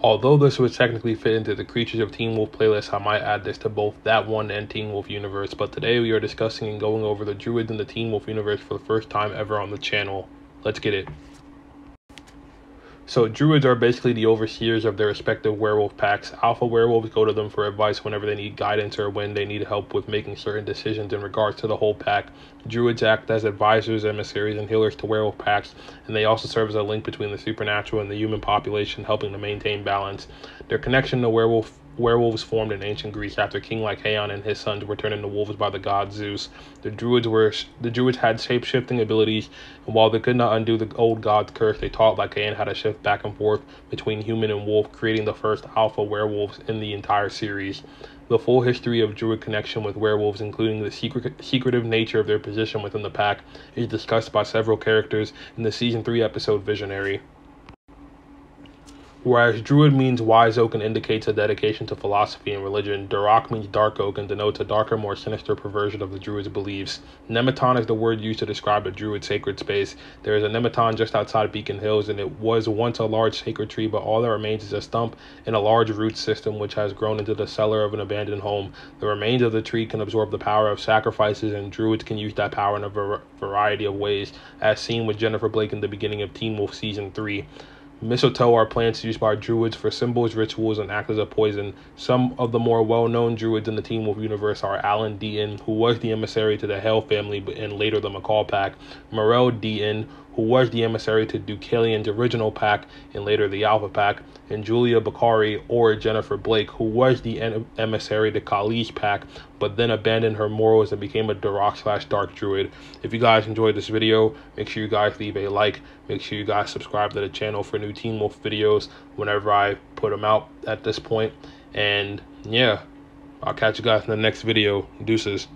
Although this would technically fit into the Creatures of Teen Wolf playlist, I might add this to both that one and Teen Wolf universe. But today we are discussing and going over the Druids in the Teen Wolf universe for the first time ever on the channel. Let's get it. So druids are basically the overseers of their respective werewolf packs. Alpha werewolves go to them for advice whenever they need guidance or when they need help with making certain decisions in regards to the whole pack. Druids act as advisors, emissaries, and healers to werewolf packs, and they also serve as a link between the supernatural and the human population, helping to maintain balance. Their connection to werewolf werewolves formed in ancient Greece after King Lycaon and his sons were turned into wolves by the god Zeus. The druids were the druids had shape-shifting abilities, and while they could not undo the old god's curse, they taught Lycaon how to shift back and forth between human and wolf, creating the first alpha werewolves in the entire series. The full history of druid connection with werewolves, including the secret, secretive nature of their position within the pack, is discussed by several characters in the season 3 episode Visionary. Whereas Druid means wise oak and indicates a dedication to philosophy and religion, Darach means dark oak and denotes a darker, more sinister perversion of the Druid's beliefs. Nemeton is the word used to describe a Druid sacred space. There is a Nemeton just outside Beacon Hills, and it was once a large sacred tree, but all that remains is a stump and a large root system which has grown into the cellar of an abandoned home. The remains of the tree can absorb the power of sacrifices, and Druids can use that power in a var- variety of ways, as seen with Jennifer Blake in the beginning of Teen Wolf Season 3. Mistletoe are plants used by druids for symbols, rituals, and acts as a poison. Some of the more well-known druids in the Teen Wolf universe are Alan Deaton, who was the emissary to the Hale family and later the McCall pack, Morrell Deaton, who was the emissary to Deucalion's original pack and later the Alpha pack, and Julia Baccari or Jennifer Blake, who was the en- emissary to Kali's pack, but then abandoned her morals and became a Darach slash Dark Druid. If you guys enjoyed this video, make sure you guys leave a like. Make sure you guys subscribe to the channel for new Teen Wolf videos whenever I put them out at this point. And yeah, I'll catch you guys in the next video. Deuces.